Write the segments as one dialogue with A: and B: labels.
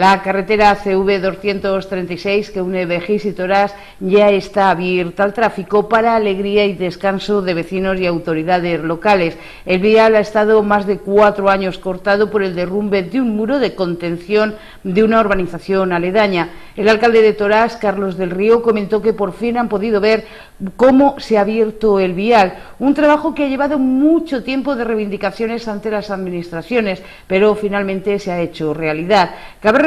A: La carretera CV 236 que une Vejís y Torás ya está abierta al tráfico para alegría y descanso de vecinos y autoridades locales. El vial ha estado más de cuatro años cortado por el derrumbe de un muro de contención de una urbanización aledaña. El alcalde de Torás, Carlos del Río, comentó que por fin han podido ver cómo se ha abierto el vial, un trabajo que ha llevado mucho tiempo de reivindicaciones ante las administraciones, pero finalmente se ha hecho realidad.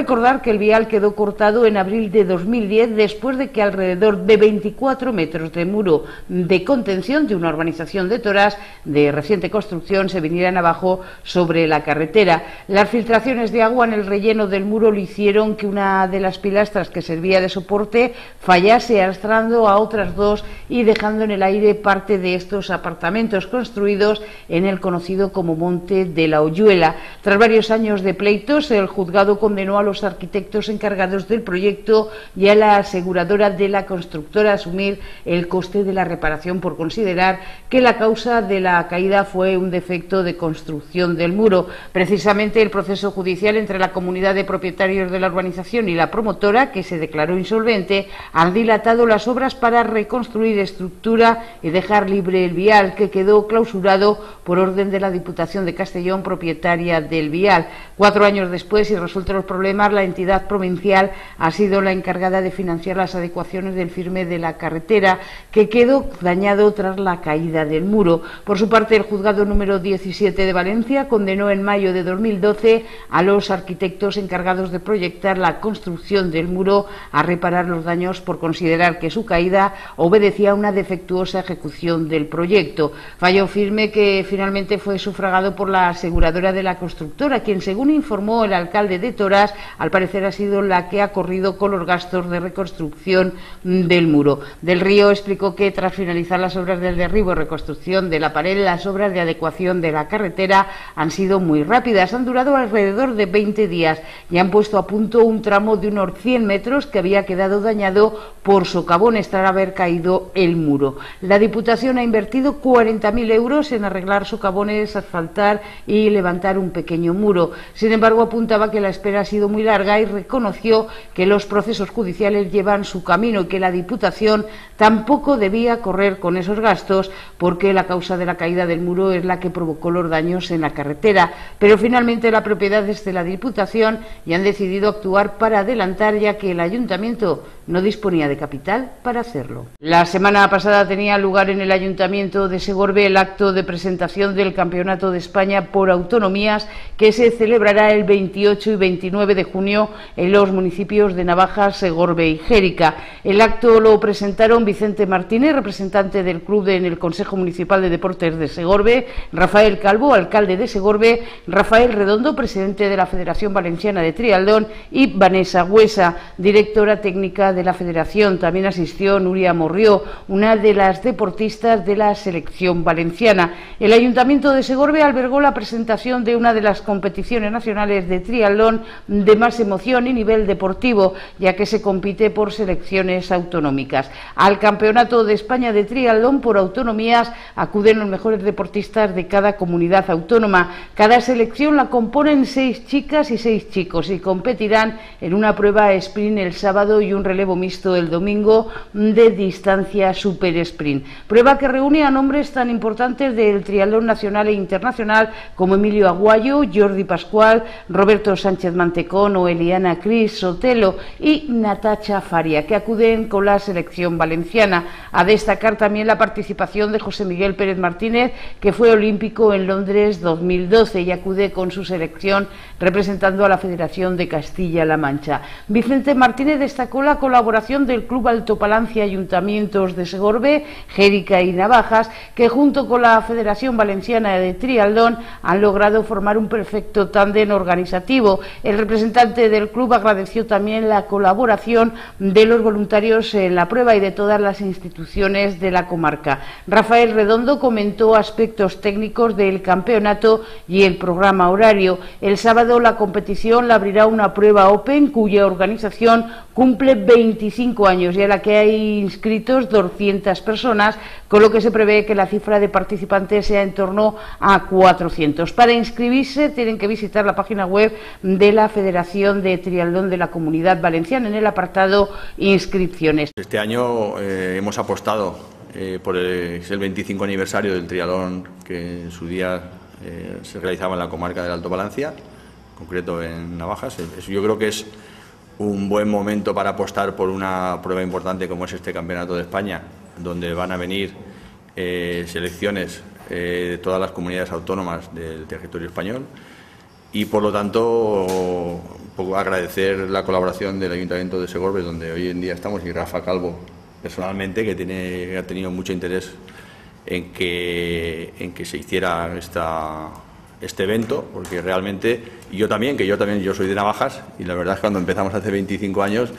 A: Recordar que el vial quedó cortado en abril de 2010 después de que alrededor de 24 metros de muro de contención de una urbanización de Toras de reciente construcción se vinieran abajo sobre la carretera. Las filtraciones de agua en el relleno del muro lo hicieron que una de las pilastras que servía de soporte fallase arrastrando a otras dos y dejando en el aire parte de estos apartamentos construidos en el conocido como Monte de la Oyuela. Tras varios años de pleitos, el juzgado condenó a los los arquitectos encargados del proyecto y a la aseguradora de la constructora asumir el coste de la reparación por considerar que la causa de la caída fue un defecto de construcción del muro. Precisamente el proceso judicial entre la comunidad de propietarios de la urbanización y la promotora, que se declaró insolvente, han dilatado las obras para reconstruir estructura y dejar libre el vial, que quedó clausurado por orden de la Diputación de Castellón, propietaria del vial. Cuatro años después, y resueltos los problemas, la entidad provincial ha sido la encargada de financiar las adecuaciones del firme de la carretera, que quedó dañado tras la caída del muro. Por su parte, el juzgado número 17 de Valencia condenó en mayo de 2012 a los arquitectos encargados de proyectar la construcción del muro a reparar los daños por considerar que su caída obedecía a una defectuosa ejecución del proyecto. Fallo firme que finalmente fue sufragado por la aseguradora de la constructora, quien, según informó el alcalde de Toras, al parecer ha sido la que ha corrido con los gastos de reconstrucción del muro. Del Río explicó que tras finalizar las obras del derribo y reconstrucción de la pared, las obras de adecuación de la carretera han sido muy rápidas, han durado alrededor de 20 días y han puesto a punto un tramo de unos 100 metros que había quedado dañado por socavones tras haber caído el muro. La Diputación ha invertido 40.000 euros en arreglar socavones, asfaltar y levantar un pequeño muro. Sin embargo, apuntaba que la espera ha sido muy larga y reconoció que los procesos judiciales llevan su camino y que la Diputación tampoco debía correr con esos gastos porque la causa de la caída del muro es la que provocó los daños en la carretera. Pero finalmente la propiedad es de la Diputación y han decidido actuar para adelantar ya que el Ayuntamiento no disponía de capital para hacerlo. La semana pasada tenía lugar en el Ayuntamiento de Segorbe el acto de presentación del Campeonato de España por Autonomías que se celebrará el 28 y 29 de junio en los municipios de Navajas, Segorbe y Jérica. El acto lo presentaron Vicente Martínez, representante del club en el Consejo Municipal de Deportes de Segorbe, Rafael Calvo, alcalde de Segorbe, Rafael Redondo, presidente de la Federación Valenciana de Trialdón y Vanessa Huesa, directora técnica de la Federación. También asistió Nuria Morrió, una de las deportistas de la selección valenciana. El Ayuntamiento de Segorbe albergó la presentación de una de las competiciones nacionales de triatlón de más emoción y nivel deportivo, ya que se compite por selecciones autonómicas. Al Campeonato de España de triatlón por autonomías acuden los mejores deportistas de cada comunidad autónoma. Cada selección la componen seis chicas y seis chicos y competirán en una prueba sprint el sábado y un relevo mixto el domingo de distancia super sprint. Prueba que reúne a nombres tan importantes del triatlón nacional e internacional como Emilio Aguayo, Jordi Pascual, Roberto Sánchez Mantecón o Eliana Cris Sotelo y Natacha Faria, que acuden con la selección valenciana. A destacar también la participación de José Miguel Pérez Martínez, que fue olímpico en Londres 2012 y acude con su selección representando a la Federación de Castilla-La Mancha. Vicente Martínez destacó la colaboración del Club Alto Palancia Ayuntamientos de Segorbe, Jérica y Navajas, que junto con la Federación Valenciana de Trialdón han logrado formar un perfecto tándem organizativo. El representante del club agradeció también la colaboración de los voluntarios en la prueba y de todas las instituciones de la comarca. Rafael Redondo comentó aspectos técnicos del campeonato y el programa horario. El sábado la competición la abrirá una prueba Open cuya organización cumple 25 años y a la que hay inscritos 200 personas, con lo que se prevé que la cifra de participantes sea en torno a 400. Para inscribirse tienen que visitar la página web de la Federación de Trialdón de la Comunidad Valenciana en el apartado Inscripciones.
B: Este año eh, hemos apostado eh, por el, el 25 aniversario del trialón que en su día eh, se realizaba en la comarca del Alto Valencia, concreto en Navajas. Yo creo que es un buen momento para apostar por una prueba importante como es este Campeonato de España, donde van a venir eh, selecciones eh, de todas las comunidades autónomas del territorio español. Y por lo tanto agradecer la colaboración del Ayuntamiento de Segorbe, donde hoy en día estamos, y Rafa Calvo personalmente, que tiene, ha tenido mucho interés en que, en que se hiciera esta, este evento, porque realmente, y yo también, que yo también yo soy de Navajas, y la verdad es que cuando empezamos hace 25 años,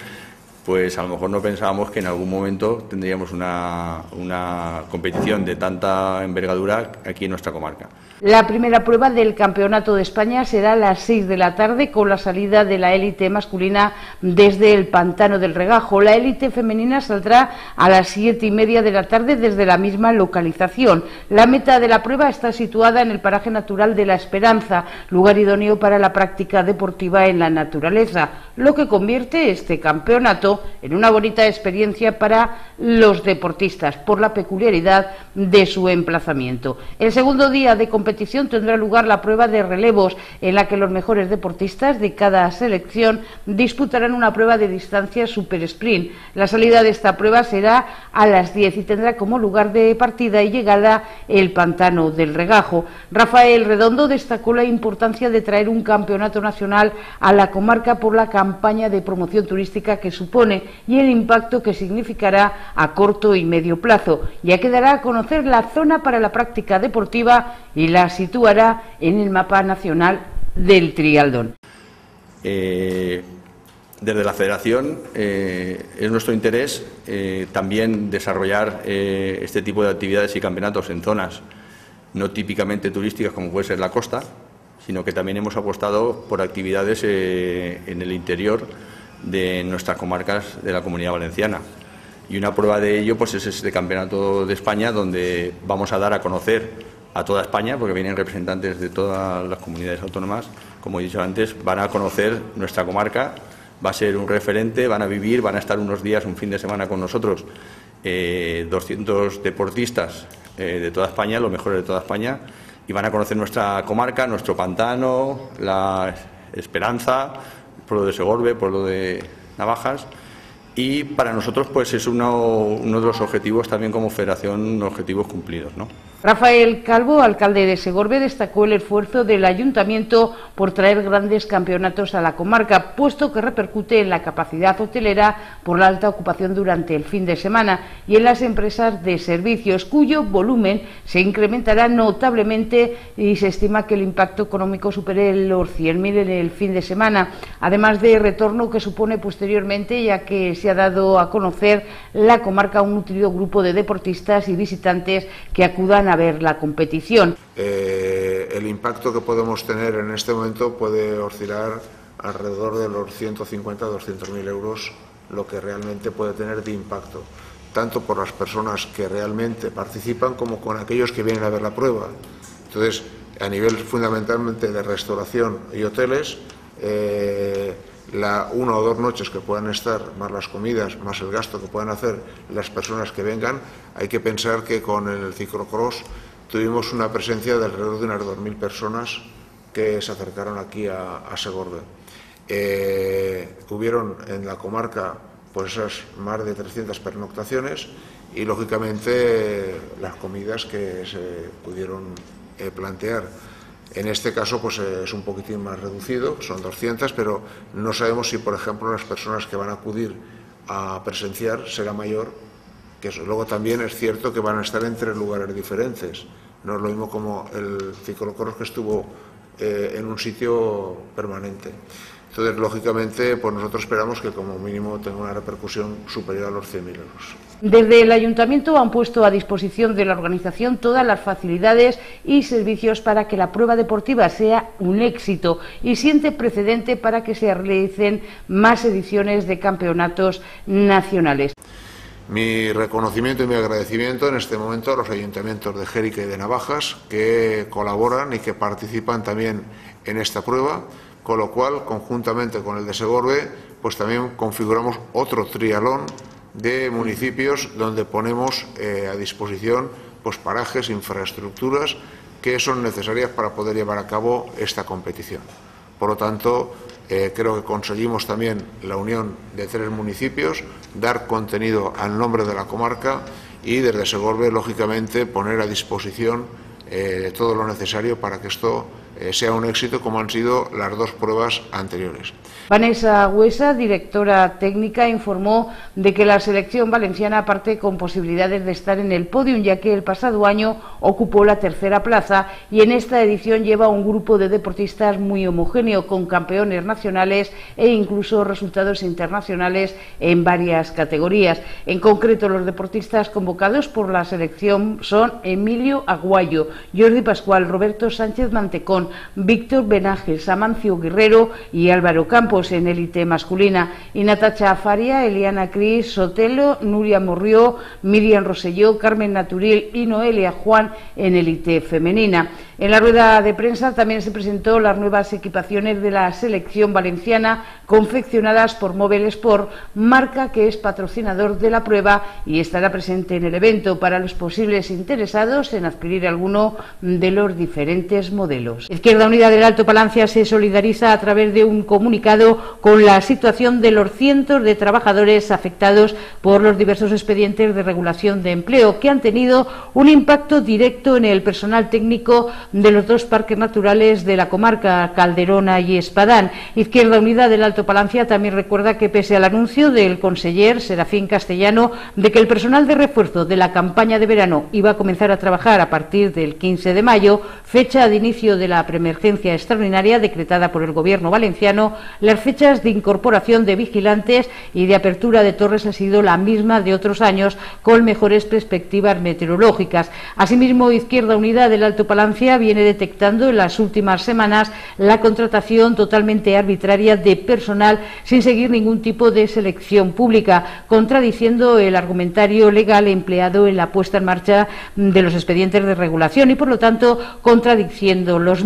B: pues a lo mejor no pensábamos que en algún momento tendríamos una, una competición de tanta envergadura aquí en nuestra comarca.
A: La primera prueba del Campeonato de España será a las 6 de la tarde con la salida de la élite masculina desde el Pantano del Regajo. La élite femenina saldrá a las siete y media de la tarde desde la misma localización. La meta de la prueba está situada en el paraje natural de La Esperanza, lugar idóneo para la práctica deportiva en la naturaleza, lo que convierte este campeonato en una bonita experiencia para los deportistas por la peculiaridad de su emplazamiento. El segundo día de competición tendrá lugar la prueba de relevos, en la que los mejores deportistas de cada selección disputarán una prueba de distancia super sprint. La salida de esta prueba será a las 10 y tendrá como lugar de partida y llegada el pantano del regajo. Rafael Redondo destacó la importancia de traer un campeonato nacional a la comarca por la campaña de promoción turística que supone y el impacto que significará a corto y medio plazo. Ya quedará a conocer la zona para la práctica deportiva y la situará en el mapa nacional del trialdón.
B: Eh, desde la Federación eh, es nuestro interés eh, también desarrollar este tipo de actividades y campeonatos en zonas no típicamente turísticas como puede ser la costa, sino que también hemos apostado por actividades en el interior de nuestras comarcas de la Comunidad Valenciana. Y una prueba de ello pues, es este Campeonato de España donde vamos a dar a conocer a toda España, porque vienen representantes de todas las comunidades autónomas, como he dicho antes, van a conocer nuestra comarca, va a ser un referente, van a vivir, van a estar unos días, un fin de semana con nosotros, 200 eh, deportistas eh, de toda España, los mejores de toda España, y van a conocer nuestra comarca, nuestro pantano, la Esperanza, el pueblo de Segorbe, pueblo de Navajas, y para nosotros pues es uno, uno de los objetivos también como federación, objetivos cumplidos. ¿no?
A: Rafael Calvo, alcalde de Segorbe, destacó el esfuerzo del ayuntamiento por traer grandes campeonatos a la comarca, puesto que repercute en la capacidad hotelera por la alta ocupación durante el fin de semana y en las empresas de servicios, cuyo volumen se incrementará notablemente y se estima que el impacto económico supere los 100.000 en el fin de semana, además de retorno que supone posteriormente, ya que se ha dado a conocer la comarca un nutrido grupo de deportistas y visitantes que acudan a ver la competición.
C: Eh, el impacto que podemos tener en este momento puede oscilar alrededor de los 150-200 mil euros, lo que realmente puede tener de impacto, tanto por las personas que realmente participan como con aquellos que vienen a ver la prueba. Entonces, a nivel fundamentalmente de restauración y hoteles, eh, la una o dos noches que puedan estar, más las comidas, más el gasto que puedan hacer las personas que vengan, hay que pensar que con el ciclocross tuvimos una presencia de alrededor de unas 2.000 personas que se acercaron aquí a, a Segorbe. Eh, hubieron en la comarca pues esas más de 300 pernoctaciones y lógicamente las comidas que se pudieron eh, plantear. En este caso pues es un poquitín más reducido, son 200, pero no sabemos si, por ejemplo, las personas que van a acudir a presenciar será mayor que eso. Luego también es cierto que van a estar en tres lugares diferentes. No es lo mismo como el ciclocross que estuvo eh, en un sitio permanente. Entonces, lógicamente, pues nosotros esperamos que como mínimo tenga una repercusión superior a los 100.000 euros.
A: Desde el Ayuntamiento han puesto a disposición de la organización todas las facilidades y servicios para que la prueba deportiva sea un éxito y siente precedente para que se realicen más ediciones de campeonatos nacionales.
C: Mi reconocimiento y mi agradecimiento en este momento a los ayuntamientos de Jérica y de Navajas que colaboran y que participan también en esta prueba con lo cual, conjuntamente con el de Segorbe, pues también configuramos otro trialón de municipios donde ponemos eh, a disposición pues, parajes, infraestructuras que son necesarias para poder llevar a cabo esta competición. Por lo tanto, eh, creo que conseguimos también la unión de tres municipios, dar contenido al nombre de la comarca y desde Segorbe, lógicamente, poner a disposición eh, todo lo necesario para que esto eh, sea un éxito como han sido las dos pruebas anteriores.
A: Vanessa Huesa, directora técnica, informó de que la selección valenciana parte con posibilidades de estar en el podium, ya que el pasado año ocupó la tercera plaza y en esta edición lleva un grupo de deportistas muy homogéneo, con campeones nacionales e incluso resultados internacionales en varias categorías. En concreto, los deportistas convocados por la selección son Emilio Aguayo, Jordi Pascual, Roberto Sánchez Mantecón, Víctor Benajes, Amancio Guerrero y Álvaro Campos en élite masculina y Natacha Faria, Eliana Cris, Sotelo, Nuria Morrió, Miriam Roselló, Carmen Naturil y Noelia Juan en élite femenina. En la rueda de prensa también se presentó las nuevas equipaciones de la selección valenciana confeccionadas por Mobile Sport, marca que es patrocinador de la prueba y estará presente en el evento para los posibles interesados en adquirir alguno de los diferentes modelos. Izquierda Unida del Alto Palancia se solidariza a través de un comunicado con la situación de los cientos de trabajadores afectados por los diversos expedientes de regulación de empleo que han tenido un impacto directo en el personal técnico de los dos parques naturales de la comarca, Calderona y Espadán. Izquierda Unida del Alto Palancia también recuerda que pese al anuncio del conseller Serafín Castellano de que el personal de refuerzo de la campaña de verano iba a comenzar a trabajar a partir del 15 de mayo, fecha de inicio de la preemergencia extraordinaria decretada por el Gobierno valenciano, las fechas de incorporación de vigilantes y de apertura de torres ha sido la misma de otros años, con mejores perspectivas meteorológicas. Asimismo, Izquierda Unida del Alto Palancia viene detectando en las últimas semanas la contratación totalmente arbitraria de personal sin seguir ningún tipo de selección pública, contradiciendo el argumentario legal empleado en la puesta en marcha de los expedientes de regulación y, por lo tanto, contradiciendo los.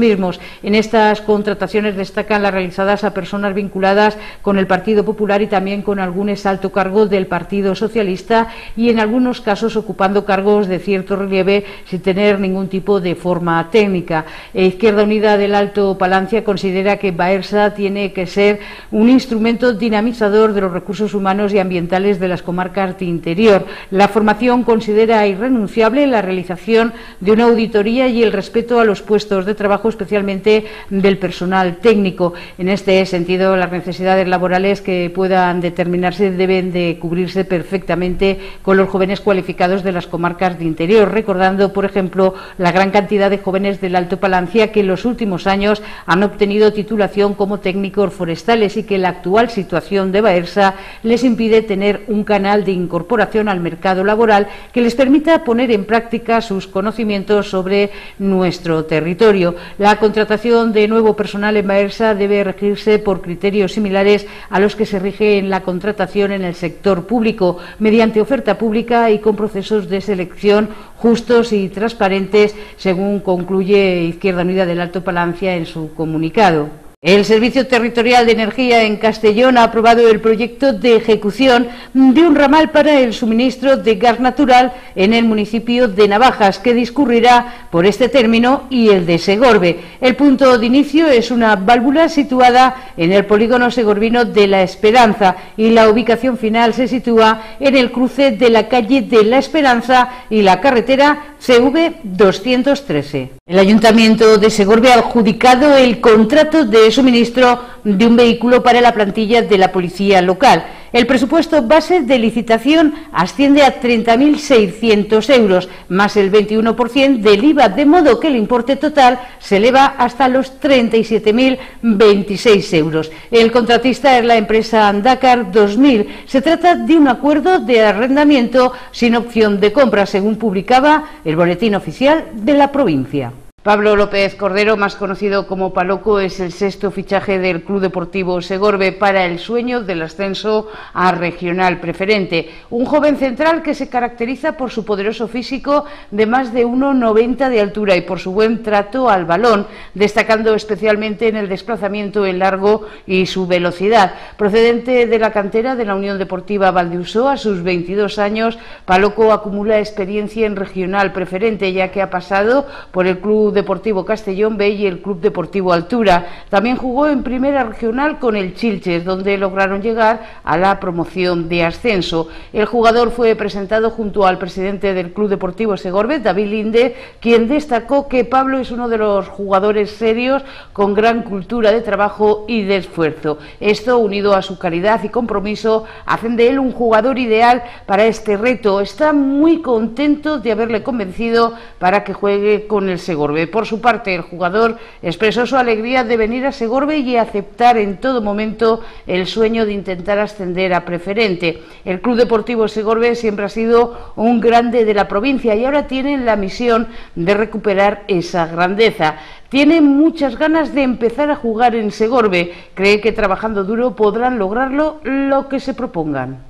A: En estas contrataciones destacan las realizadas a personas vinculadas con el Partido Popular y también con algún alto cargo del Partido Socialista y, en algunos casos, ocupando cargos de cierto relieve sin tener ningún tipo de forma técnica. E Izquierda Unida del Alto Palancia considera que Baersa tiene que ser un instrumento dinamizador de los recursos humanos y ambientales de las comarcas de interior. La formación considera irrenunciable la realización de una auditoría y el respeto a los puestos de trabajo, especialmente del personal técnico. En este sentido, las necesidades laborales que puedan determinarse deben de cubrirse perfectamente con los jóvenes cualificados de las comarcas de interior, recordando, por ejemplo, la gran cantidad de jóvenes del Alto Palancia que en los últimos años han obtenido titulación como técnicos forestales y que la actual situación de Baersa les impide tener un canal de incorporación al mercado laboral que les permita poner en práctica sus conocimientos sobre nuestro territorio. Contratación de nuevo personal en Baersa debe regirse por criterios similares a los que se rige en la contratación en el sector público, mediante oferta pública y con procesos de selección justos y transparentes, según concluye Izquierda Unida del Alto Palancia en su comunicado. El Servicio Territorial de Energía en Castellón ha aprobado el proyecto de ejecución de un ramal para el suministro de gas natural en el municipio de Navajas, que discurrirá por este término y el de Segorbe. El punto de inicio es una válvula situada en el polígono segorbino de La Esperanza y la ubicación final se sitúa en el cruce de la calle de La Esperanza y la carretera CV 213. El Ayuntamiento de Segorbe ha adjudicado el contrato de suministro de un vehículo para la plantilla de la policía local. El presupuesto base de licitación asciende a 30.600 euros, más el 21% del IVA, de modo que el importe total se eleva hasta los 37.026 euros. El contratista es la empresa Andacar 2000. Se trata de un acuerdo de arrendamiento sin opción de compra, según publicaba el Boletín Oficial de la provincia. Pablo López Cordero, más conocido como Paloco, es el sexto fichaje del Club Deportivo Segorbe para el sueño del ascenso a regional preferente. Un joven central que se caracteriza por su poderoso físico de más de 1,90 de altura y por su buen trato al balón, destacando especialmente en el desplazamiento en largo y su velocidad. Procedente de la cantera de la Unión Deportiva Valdeusó, a sus 22 años, Paloco acumula experiencia en regional preferente, ya que ha pasado por el Club Deportivo Castellón B y el Club Deportivo Altura. También jugó en primera regional con el Chilches, donde lograron llegar a la promoción de ascenso. El jugador fue presentado junto al presidente del Club Deportivo Segorbe, David Linde, quien destacó que Pablo es uno de los jugadores serios con gran cultura de trabajo y de esfuerzo. Esto, unido a su calidad y compromiso, hacen de él un jugador ideal para este reto. Está muy contento de haberle convencido para que juegue con el Segorbe. Por su parte, el jugador expresó su alegría de venir a Segorbe y aceptar en todo momento el sueño de intentar ascender a preferente. El Club Deportivo Segorbe siempre ha sido un grande de la provincia y ahora tienen la misión de recuperar esa grandeza. Tiene muchas ganas de empezar a jugar en Segorbe. Cree que trabajando duro podrán lograrlo lo que se propongan.